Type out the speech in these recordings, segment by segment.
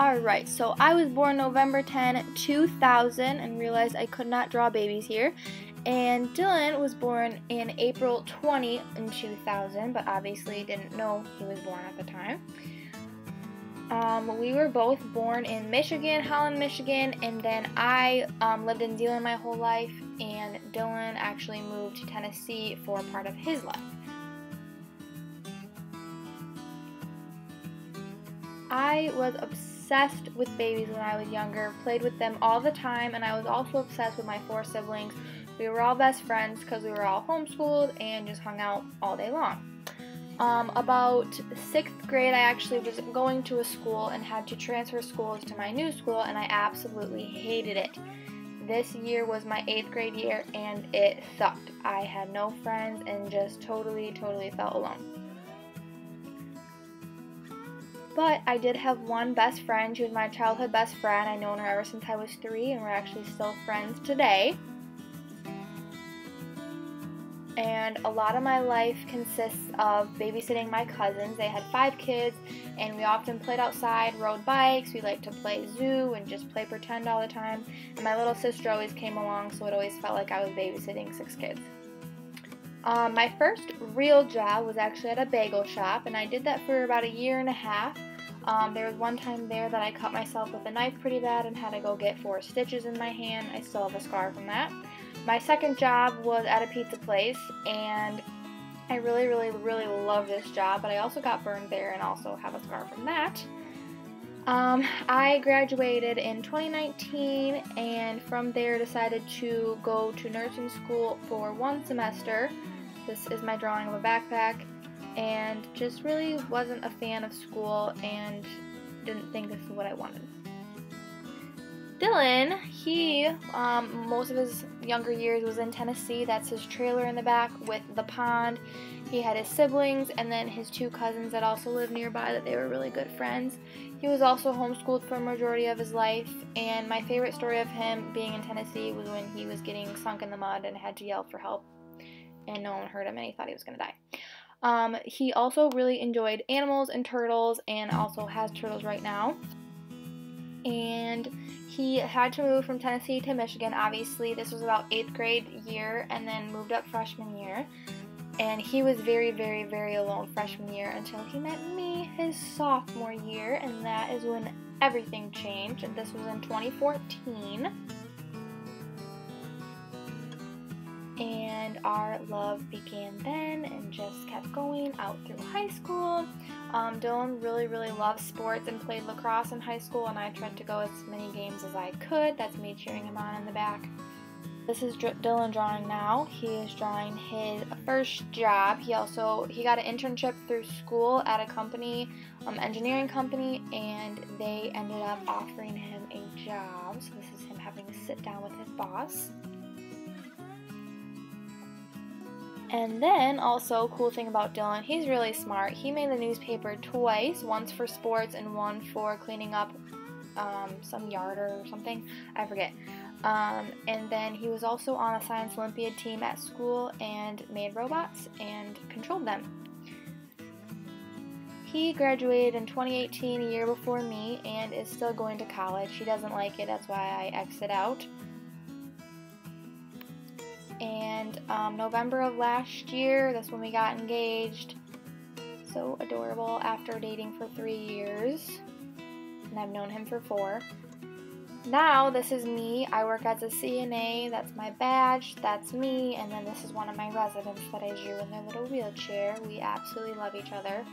Alright, so I was born November 10, 2000, and realized I could not draw babies here. And Dylan was born in April 20 in 2000, but obviously didn't know he was born at the time. Um, we were both born in Michigan, Holland, Michigan, and then I um, lived in Zeeland my whole life, and Dylan actually moved to Tennessee for part of his life. I was obsessed with babies when I was younger, played with them all the time, and I was also obsessed with my four siblings. We were all best friends because we were all homeschooled and just hung out all day long. Um, about sixth grade, I actually was going to a school and had to transfer schools to my new school, and I absolutely hated it. This year was my eighth grade year, and it sucked. I had no friends and just totally, totally felt alone. But I did have one best friend. She was my childhood best friend. I've known her ever since I was three, and we're actually still friends today. And a lot of my life consists of babysitting my cousins. They had five kids, and we often played outside, rode bikes. We liked to play zoo and just play pretend all the time. And my little sister always came along, so it always felt like I was babysitting six kids. Um, my first real job was actually at a bagel shop, and I did that for about a year and a half. Um, there was one time there that I cut myself with a knife pretty bad and had to go get four stitches in my hand. I still have a scar from that. My second job was at a pizza place, and I really, really, really love this job, but I also got burned there and also have a scar from that. Um, I graduated in 2019 and from there decided to go to nursing school for one semester. This is my drawing of a backpack and just really wasn't a fan of school and didn't think this is what I wanted. Dylan, he, um, most of his younger years was in Tennessee. That's his trailer in the back with the pond. He had his siblings and then his two cousins that also lived nearby that they were really good friends. He was also homeschooled for a majority of his life, and my favorite story of him being in Tennessee was when he was getting sunk in the mud and had to yell for help, and no one heard him and he thought he was going to die. Um, he also really enjoyed animals and turtles and also has turtles right now. And he had to move from Tennessee to Michigan. Obviously, this was about eighth grade year and then moved up freshman year. And he was very, very, very alone freshman year until he met me his sophomore year, and that is when everything changed. And this was in 2014. and our love began then and just kept going out through high school. Um, Dylan really, really loved sports and played lacrosse in high school, and I tried to go as many games as I could. That's me cheering him on in the back. This is Dylan drawing now. He is drawing his first job. He also he got an internship through school at a company, um, engineering company, and they ended up offering him a job. So this is him having to sit down with his boss. And then also, cool thing about Dylan, he's really smart. He made the newspaper twice, once for sports and one for cleaning up um, some yard or something. I forget. Um, and then he was also on a Science Olympiad team at school and made robots and controlled them. He graduated in 2018, a year before me, and is still going to college. He doesn't like it, that's why I exit out and um, November of last year, that's when we got engaged. So adorable after dating for three years, and I've known him for four. Now, this is me. I work as a CNA. That's my badge. That's me. And then this is one of my residents that I drew in their little wheelchair. We absolutely love each other.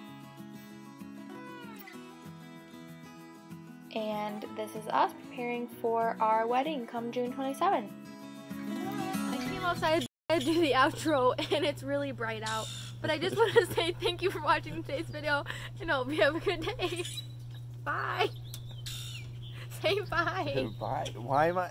And this is us preparing for our wedding come June 27 outside to do the outro and it's really bright out. But I just want to say thank you for watching today's video and hope you have a good day. Bye. Say bye. Bye. Why am I...